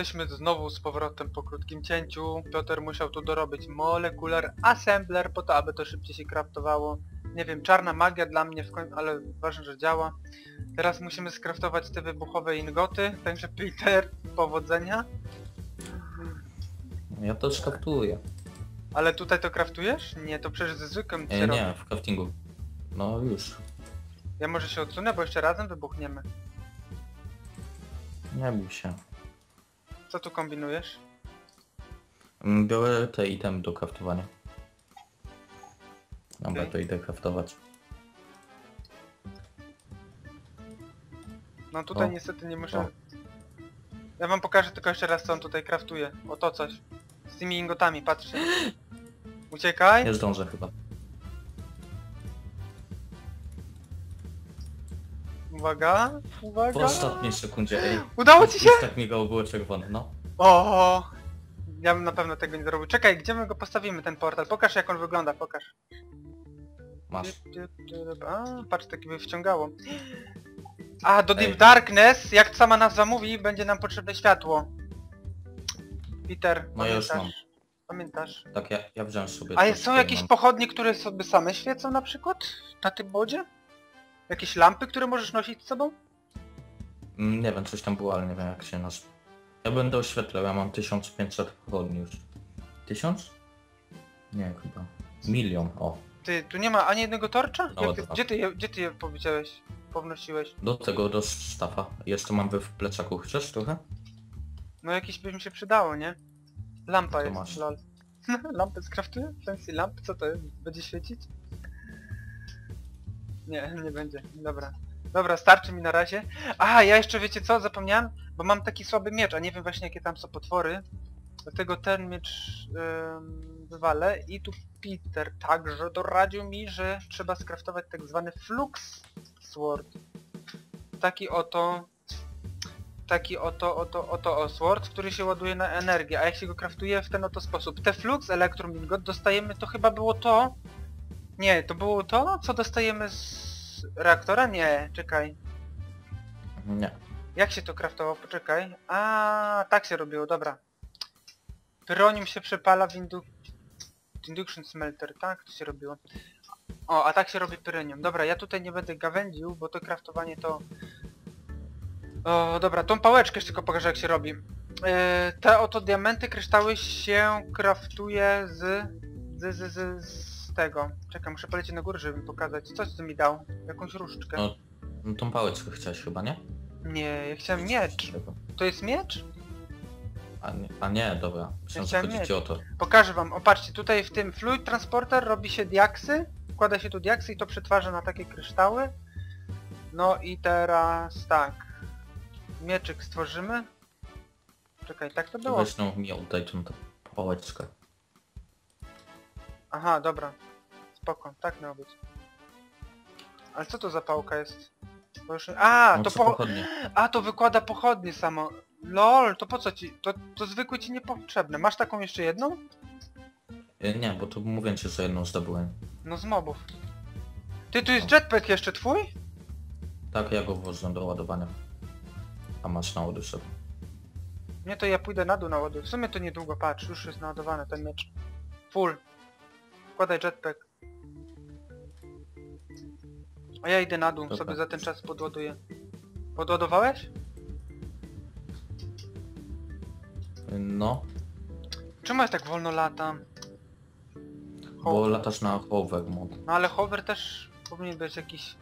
Jesteśmy znowu z powrotem po krótkim cięciu. Piotr musiał tu dorobić molekular assembler po to, aby to szybciej się kraftowało. Nie wiem, czarna magia dla mnie w końcu, ale ważne, że działa. Teraz musimy skraftować te wybuchowe ingoty, także Peter, powodzenia. Ja to skaftuję. Ale tutaj to kraftujesz? Nie, to przecież ze zwykłym E, nie, w craftingu. No już. Ja może się odsunę, bo jeszcze razem wybuchniemy. Nie bój się. Co tu kombinujesz? Mm, Biorę te itemy do craftowania. Dobra, Okej. to idę craftować. No tutaj O. niestety nie muszę... Ja wam pokażę tylko jeszcze raz co on tutaj kraftuje. O to coś. Z tymi ingotami, patrzcie. Uciekaj. Nie zdążę chyba. Uwaga, W uwaga. ostatniej sekundzie, ej. Udało ci się? Tak migało, było czerwone, no. O, Ja bym na pewno tego nie zrobił. Czekaj, gdzie my go postawimy, ten portal? Pokaż jak on wygląda, pokaż. Masz. A, patrz, taki by wciągało. A, do Deep Ej. Darkness, jak sama nazwa mówi, będzie nam potrzebne światło. Peter, No ja już pamiętasz? Pamiętasz? Tak, ja, ja wziąłem sobie... A są jakieś mam. pochodnie, które sobie same świecą na przykład? Na tym bodzie? Jakieś lampy, które możesz nosić z sobą? Mm, Nie wiem, coś tam było, ale nie wiem jak się nazywa. Ja będę oświetlał, ja mam 1500 pochodni już. 1000? Nie, chyba. Milion, o. Ty, tu nie ma ani jednego torcza? No, Jak ty, dobra. gdzie, ty je, gdzie ty je powiedziałeś? Pownosiłeś? Do tego, do stafa. Jeszcze mam we w plecaku. Chcesz trochę? No jakieś by mi się przydało, nie? Lampa To jest, masz. lol. Lampę skraftuję? Fancy lamp? Co to jest? Będzie świecić? Nie, nie będzie. Dobra. Dobra, starczy mi na razie. A, ja jeszcze wiecie co? Zapomniałem? Bo mam taki słaby miecz, a nie wiem właśnie jakie tam są potwory. Dlatego ten miecz ym, wywalę. I tu Peter także doradził mi, że trzeba skraftować tak zwany Flux Sword. Taki oto taki oto, oto, oto o sword, który się ładuje na energię, a jak się go kraftuje w ten oto sposób. Te flux Electrum Ingot dostajemy, to chyba było to... Nie, to było to, co dostajemy z reaktora? Nie, czekaj. Nie. Jak się to kraftowało? Poczekaj. A, tak się robiło, dobra. Pyronium się przepala w indu... Induction Smelter, tak? To się robiło. O, a tak się robi pyronium. Dobra, ja tutaj nie będę gawędził, bo to kraftowanie to... O, dobra, tą pałeczkę jeszcze tylko pokażę jak się robi. E, te oto diamenty, kryształy się kraftuje z... Z, z, z, z tego. Czekaj, muszę polecieć na górę, żeby pokazać. Coś ty mi dał. Jakąś różdżkę. No, no tą pałeczkę chciałeś chyba, nie? Nie, ja chciałem miecz. To jest miecz? A nie, a nie dobra. Myślałem, że chciałem chodzi mieć. ci o to. Pokażę wam, opatrzcie, tutaj w tym Fluid Transporter robi się diaksy, wkłada się tu diaksy i to przetwarza na takie kryształy. No i teraz tak, mieczyk stworzymy. Czekaj, tak to było? Weź no mi oddaj tą tą pałeczkę. Aha, dobra, spoko, tak miało być. Ale co to za pałka jest? Bo już... A, No to po... pochodnie. A, to wykłada pochodnie samo. LOL, to po co ci? To, to zwykłe ci niepotrzebne. Masz taką jeszcze jedną? Y, Nie, bo to mówię ci, że jedną zdobyłem. No z mobów. Ty, tu jest jetpack jeszcze twój? Tak, ja go włożę do ładowania. A masz na ładuj sobie. Nie, to ja pójdę na dół na ładuj. W sumie to niedługo, patrz, już jest naładowany ten miecz. Full. Wkładaj jetpack. A ja idę na dół, Dobra. sobie za ten czas podładuję. Podładowałeś? No, Czemu ja tak wolno latam? bo Hover. latasz na hover mod. No ale hover też powinien być jakiś...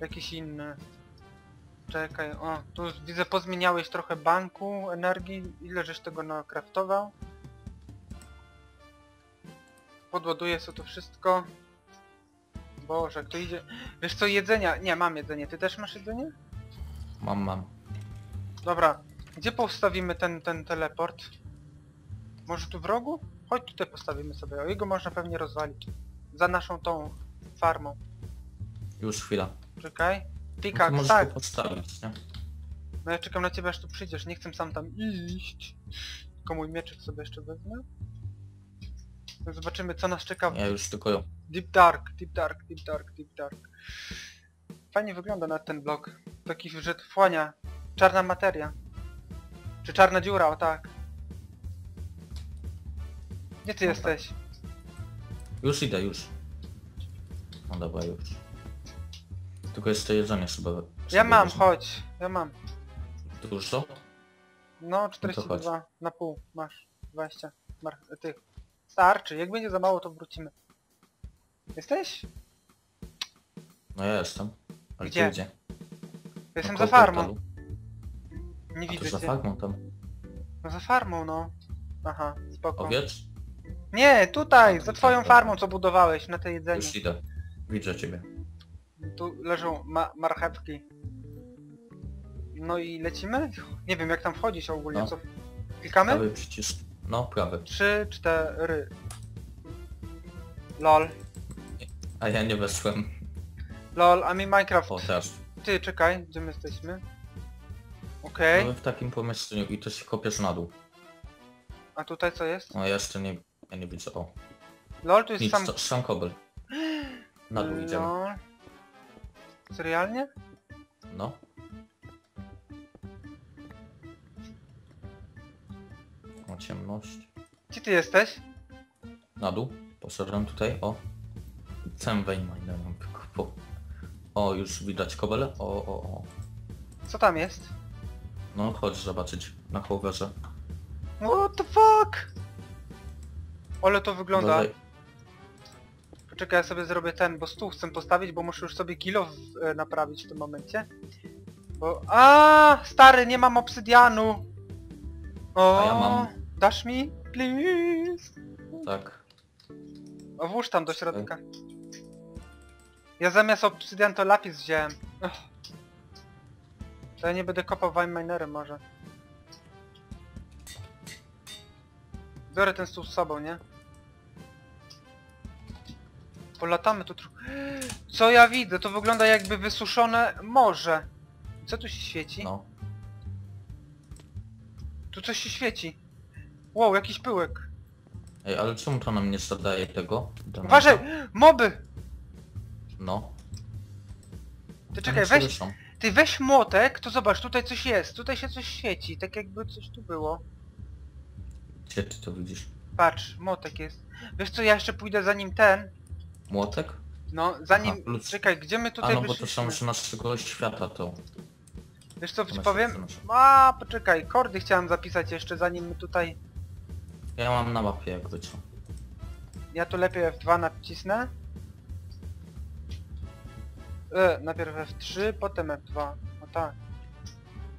Jakiś inny. Czekaj, o, tu widzę pozmieniałeś trochę banku energii. Ile żeś tego nakraftował? Podładuję sobie to wszystko. Boże, jak to idzie... Wiesz co, jedzenia... Nie, mam jedzenie. Ty też masz jedzenie? Mam, mam. Dobra. Gdzie postawimy ten, ten teleport? Może tu w rogu? Chodź tutaj postawimy sobie. O, jego można pewnie rozwalić. Za naszą tą farmą. Już chwila. Czekaj. No to Pikak, możesz tak. nie? No ja czekam na ciebie aż tu przyjdziesz, nie chcę sam tam iść. Tylko mój mieczyk sobie jeszcze wezmę. No zobaczymy co nas czeka w Ja już tylko ją. Deep Dark, Deep Dark, Deep Dark, Deep Dark. Fajnie wygląda na ten blok. Taki, że wchłania czarna materia. Czy czarna dziura, o tak. Gdzie ty No jesteś? Już idę, już. No dobra, już. Tylko jeszcze jedzenie sobie... Ja mam, chodź. Ja mam. Dużo? No, 42 na pół. Masz. 20. Mar tych. Starczy. Jak będzie za mało, to wrócimy. Jesteś? No ja jestem. Ale Gdzie? Gdzie? Jestem za farmą. Nie widzę za cię. farmą tam. No za farmą, no. Aha, spoko. Owiec? Nie, tutaj, za twoją farmą, co budowałeś na tej jedzeniu. Już idę. Widzę ciebie. Tu leżą ma marchewki. No i lecimy? Nie wiem jak tam wchodzić ogólnie, No. co? Klikamy? Prawy przycisk. No, prawy. Trzy, cztery. Lol. A ja nie weszłem. Lol, a mi Minecraft. O, teraz. Ty, czekaj, gdzie my jesteśmy? Okej, No w takim pomieszczeniu i to się kopiesz na dół. a tutaj co jest? No jeszcze nie... Ja nie widzę. O. Lol, tu jest Nic, sam... sam, sam. Na dół idziemy. Lol. Serialnie? No. Ciemność. Gdzie ty jesteś? Na dół. Poszedłem tutaj. O. Cemwej minerem. Po- O, już widać kobele. O, o, o. Co tam jest? No chodź zobaczyć na hoverze. What the fuck? Ale to wygląda. Uważaj. Poczekaj, ja sobie zrobię ten, bo stół chcę postawić, bo muszę już sobie kilo e, naprawić w tym momencie. Bo... A, stary, nie mam obsydianu! O, A ja mam. Dasz mi? Please! Tak. O, włóż tam do środka. Ja zamiast obsydian to lapis wziąłem. Ugh. To ja nie będę kopał wine minerem może. Biorę ten stół z sobą, nie? Polatamy tu trochę. Co ja widzę? To wygląda jakby wysuszone morze. Co tu się świeci? No. Tu coś się świeci. Wow, jakiś pyłek. Ej, ale czemu to nam nie zadaje tego? Damage'a? Uważaj! Moby! No. Ty czekaj, weź, ty weź młotek, to zobacz, tutaj coś jest, tutaj się coś świeci, tak jakby coś tu było. Gdzie ty to widzisz? Patrz, młotek jest. Wiesz co, ja jeszcze pójdę zanim ten, Młotek? no zanim, Aha, plus. czekaj, gdzie my A tutaj no bo to wyszliśmy? są z naszego świata to. Wiesz co ci powiem? przenoszą. A, poczekaj, kordy chciałem zapisać jeszcze zanim my tutaj, Ja mam na mapie jakby co. ja tu lepiej F2 nacisnę. E, najpierw F3, potem F2, o tak.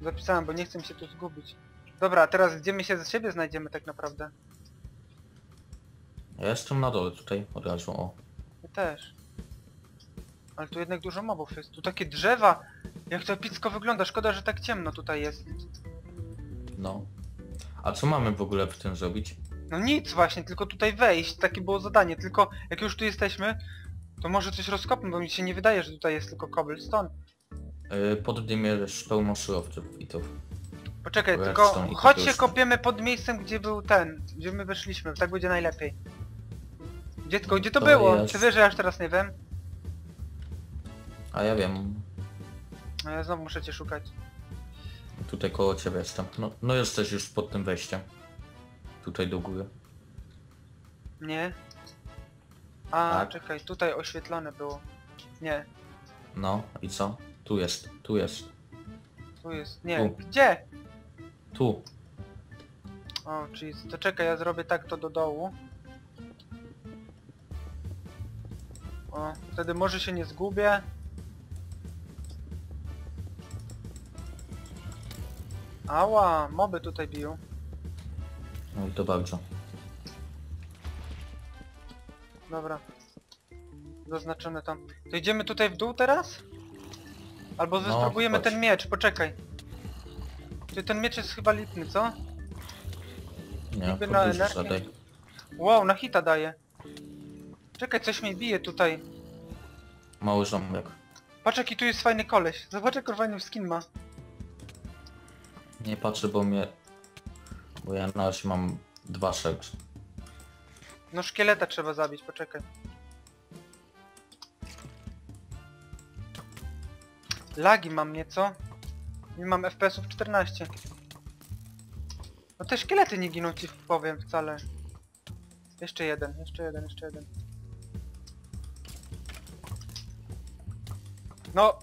Zapisałem, bo nie chcę mi się tu zgubić. Dobra, teraz gdzie my się ze siebie znajdziemy tak naprawdę? Ja jestem na dole tutaj od razu, o. Ja też. Ale tu jednak dużo mobów jest. Tu takie drzewa! Jak to epicko wygląda, szkoda, że tak ciemno tutaj jest. No. A co mamy w ogóle w tym zrobić? No nic właśnie, tylko tutaj wejść, takie było zadanie, tylko jak już tu jesteśmy, to może coś rozkopmy, bo mi się nie wydaje, że tutaj jest tylko cobblestone. Yy, pod dym jest pełno surowców i to. Poczekaj, Redstone tylko i chodźcie cobblestone. kopiemy pod miejscem, gdzie był ten, gdzie my weszliśmy, tak będzie najlepiej. Gdzie tylko, gdzie to, To było? jest- Ty wiesz, że ja już teraz nie wiem? A ja wiem, No ja znowu muszę cię szukać. tutaj koło ciebie jestem. No, no jesteś już pod tym wejściem. Tutaj do góry. Nie? A, Tak. czekaj, tutaj oświetlone było. Nie, No i co? Tu jest, tu jest. tu jest, nie, Tu. gdzie? Tu. O, czyli to czekaj, ja zrobię tak to do dołu. O, wtedy może się nie zgubię. Ała, moby tutaj biją. No i to bardzo. Dobra. Zaznaczone tam. To idziemy tutaj w dół teraz? Albo No, spróbujemy chodź. ten miecz, poczekaj. Ty ten miecz jest chyba lipny, co? Nie, Niby na energię. Wow, na hita daje. Czekaj, coś mnie bije tutaj. Mały ząbek. Patrz jaki tu jest fajny koleś. Zobacz jak fajny skin ma. Nie patrzę, bo mnie... Bo ja na razie mam dwa serca. No szkieleta trzeba zabić, poczekaj. Lagi mam nieco. Nie mam FPS-ów 14. No te szkielety nie giną ci powiem wcale. Jeszcze jeden, jeszcze jeden, jeszcze jeden. No,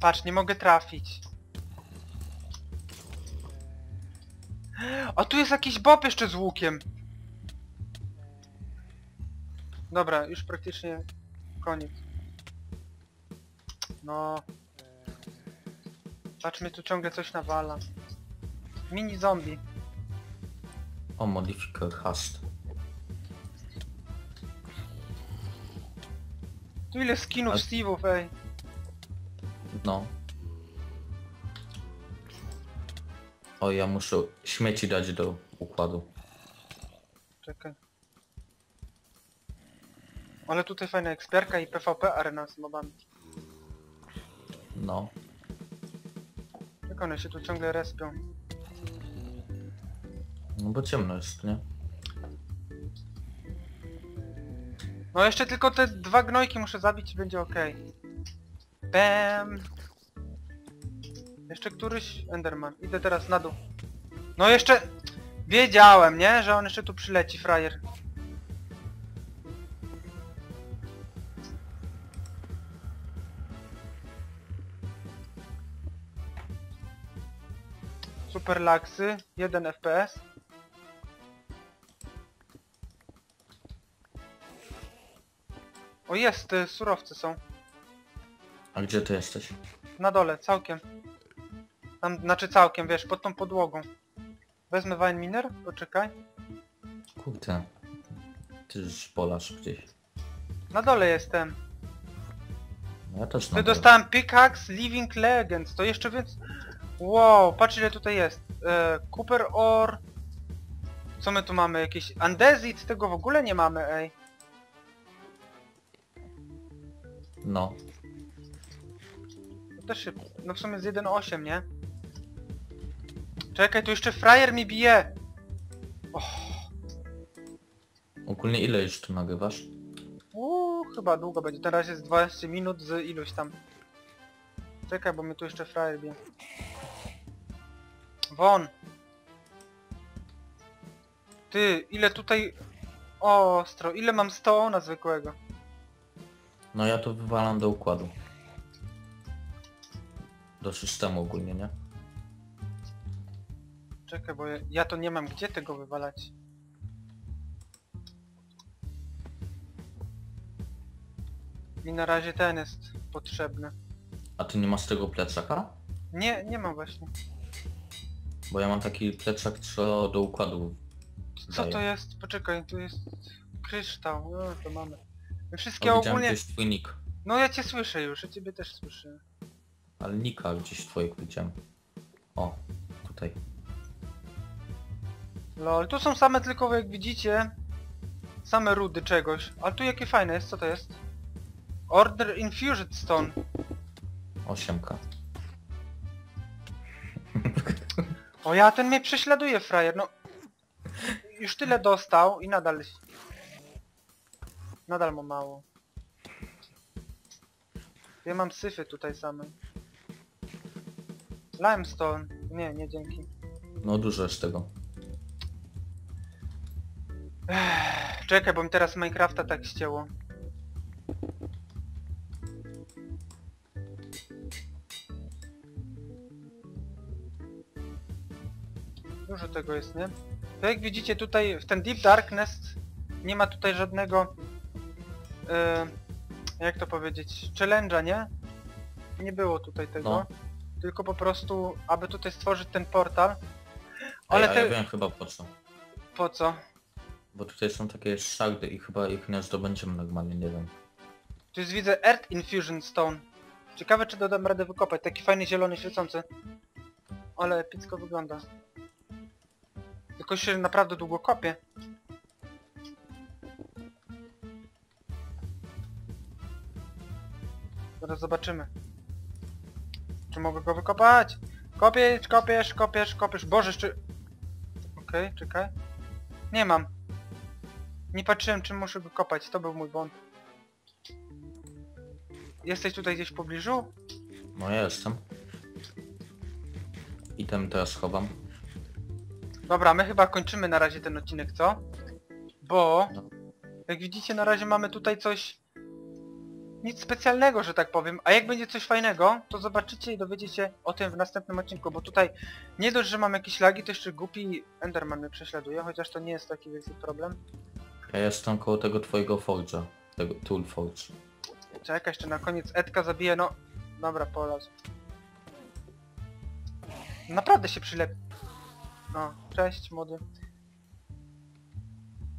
patrz, nie mogę trafić. A tu jest jakiś bob jeszcze z łukiem. Dobra, już praktycznie koniec. No. Patrz, mnie tu ciągle coś nawala. Mini zombie. O, modifier hast. Tu ile skinów A- Steve'ów, ej. No. O, ja muszę śmieci dać do układu. Czekaj. Ale tutaj fajna ekspiarka i PvP arena z mobami. No. Jak one się tu ciągle respią. No bo ciemno jest, nie? No jeszcze tylko te dwa gnojki muszę zabić i będzie ok. Bam! Jeszcze któryś Enderman. Idę teraz na dół. No jeszcze... Wiedziałem, nie? Że on jeszcze tu przyleci, frajer. Super laksy, 1 FPS. O jest, y, surowce są. A gdzie ty jesteś? Na dole, całkiem. Tam, znaczy całkiem, wiesz, pod tą podłogą. Wezmę wine miner, poczekaj. Kurde. Ty już polasz gdzieś. Na dole jestem. No ja też Ty dostałem pickaxe Living Legends, to jeszcze więc... Wow, patrz ile tutaj jest. E, Cooper Ore. Co my tu mamy? Jakieś Andesit? Tego w ogóle nie mamy, ej. No. To też się... No w sumie z 1.8, nie? Czekaj, tu jeszcze frajer mi bije! Och, Ogólnie ile już tu nagrywasz? Uuu, chyba długo będzie. Teraz jest 20 minut z iluś tam. Czekaj, bo mnie tu jeszcze frajer bije. Won! Ty, ile tutaj... Ostro, ile mam stołna zwykłego? No ja to wywalam do układu. Do systemu ogólnie, nie? Czekaj, bo ja, ja to nie mam gdzie tego wywalać. Mi na razie ten jest potrzebny. A ty nie masz tego plecaka? Nie, nie mam właśnie. Bo ja mam taki plecak, co do układu Co daje. to jest? Poczekaj, tu jest kryształ. No, to mamy. My wszystkie widziałem ogólnie... gdzieś twój nick. No ja cię słyszę już, ja ciebie też słyszę. Ale nika gdzieś twojego widziałem. O, tutaj. Lol, tu są same tylko jak widzicie same rudy czegoś. Ale tu jakie fajne jest, co to jest? Order Infused Stone. Osiemka. O ja, ten mnie prześladuje frajer, no. Już tyle dostał i nadal... Nadal ma mało. Ja mam syfy tutaj same. Limestone. Nie, nie dzięki. No dużo jest tego. Czekaj, bo mi teraz Minecrafta tak ścięło. Dużo tego jest, nie? To jak widzicie tutaj w ten Deep Darkness nie ma tutaj żadnego e, jak to powiedzieć, challenge'a, nie? Nie było tutaj tego. No. Tylko po prostu, aby tutaj stworzyć ten portal. Ale Ale a te... ja wiem chyba po co. Po co? Bo tutaj są takie szachdy i chyba ich nie zdobędziemy normalnie, nie wiem. Tu jest widzę Earth Infusion Stone. Ciekawe czy dodam radę wykopać. Taki fajny zielony świecący. Ale epicko wygląda. Tylko się naprawdę długo kopie. Zaraz zobaczymy. Czy mogę go wykopać? Kopiesz, kopiesz, kopiesz, kopiesz. Boże, jeszcze... Okej, czekaj. Nie mam. Nie patrzyłem, czym muszę go kopać. To był mój błąd. Jesteś tutaj gdzieś w pobliżu? No ja jestem. I ten teraz chowam. Dobra, my chyba kończymy na razie ten odcinek, co? Bo... No. Jak widzicie, na razie mamy tutaj coś... Nic specjalnego, że tak powiem. A jak będzie coś fajnego, to zobaczycie i dowiecie o tym w następnym odcinku, bo tutaj nie dość, że mam jakieś lagi, to jeszcze głupi Enderman mnie prześladuje, chociaż to nie jest taki wielki problem. Ja jestem koło tego twojego Forge'a. Tego Tool Forge. Czekaj, jeszcze na koniec Edka zabije, no... Dobra, polazł. Naprawdę się przylepi. No, cześć młody.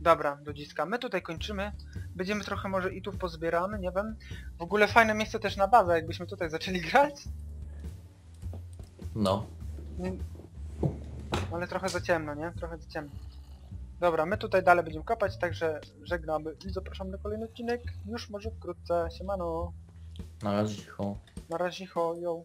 Dobra, ludziska, my tutaj kończymy. Będziemy trochę może i tu pozbieramy, nie wiem. W ogóle fajne miejsce też na bazę, jakbyśmy tutaj zaczęli grać. No. Nie... Ale trochę za ciemno, nie? Trochę za ciemno. Dobra, my tutaj dalej będziemy kopać, także żegnamy i zapraszam na kolejny odcinek. Już może wkrótce. Siemano. Na razie. cicho. Na razie, ho, yo.